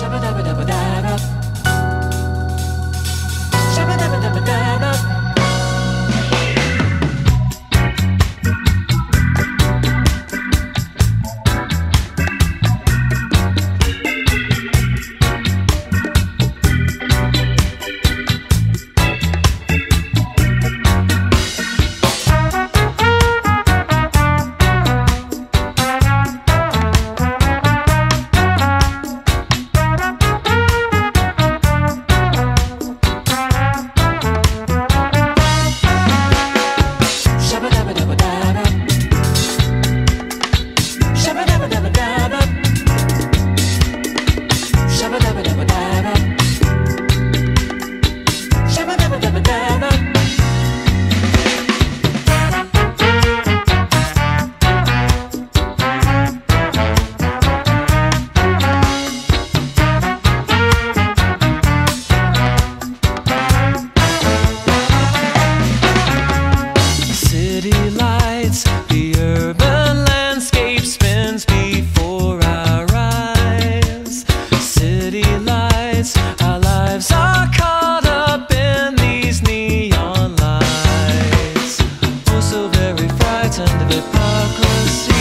City hypocrisy,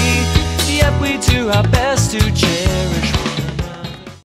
yet we do our best to cherish